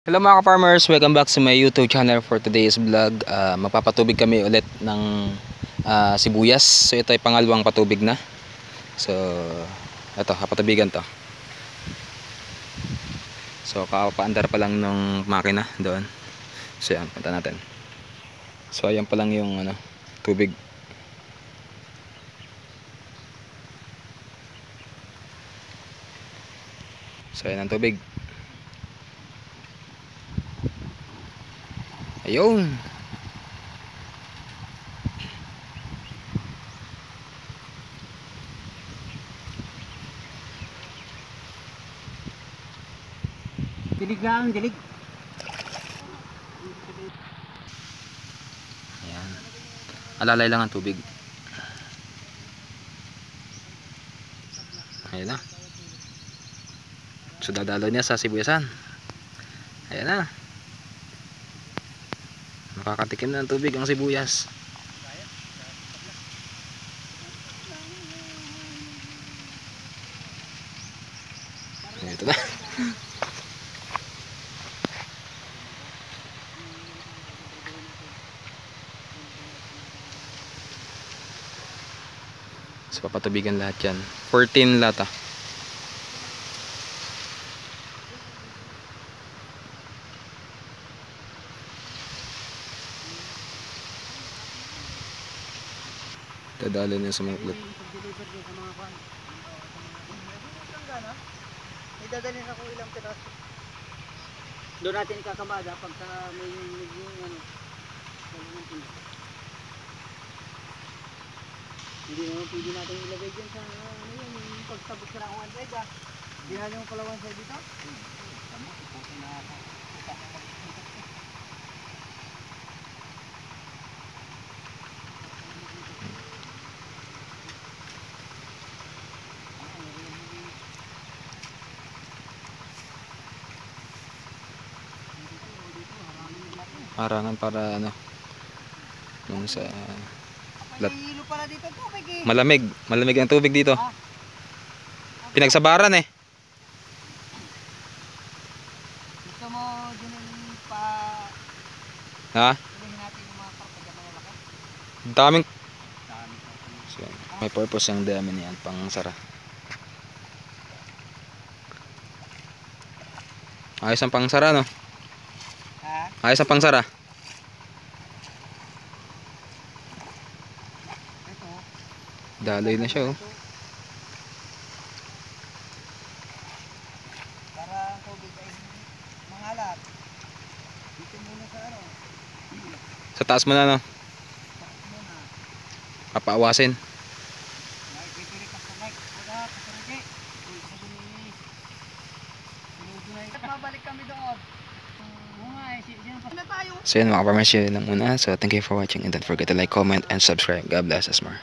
Hello mga ka-farmers, welcome back sa my YouTube channel for today's vlog. Ah, magpapatubig kami ulit ng ah, sibuyas. So ito ay pangalawang patubig na. So ito, kapatubigan to. So kakapaandar pa lang ng makina doon. So yan, punta natin. So ayan pa lang yung ano, tubig. So ayan ang tubig. Ayun. Dilig lang, dilig. Ayan. Alalay lang ang tubig. Ayan na. So dadalo niya sa sibuyasan. Ayan na. Makakatikim na ng tubig ang sibuyas. Ito na. So papatubigan lahat yan. 14 lata. Dadalo niya sa mga plot. Sa dadalhin ako ilang piraso. Doon natin ikakamada pagka may yung, ano. wala nang pina. Hindi naman pwede natin ilagay dyan sa ano yan, yung pagtabot sa side ah. Hindi na yung pala one side dito? Tama, iputin na ako. Harangan para ano. Yung sa Lat- eh. malamig. Malamig ang tubig dito. Ah. Pinagsabaran eh. Gusto mo yung pa... Ha? Daming. So, may purpose ang dami niyan pang sara. Ayos ang pangsara no? Ayos ang pangsara. Daloy na siya oh. Para ang tubig ay mangalat. Dito muna sa ano. Sa taas mo na no? Papaawasin. Nakikitiri ka sa So yun mga farmers yun lang muna. So thank you for watching and don't forget to like, comment, and subscribe. God bless us more.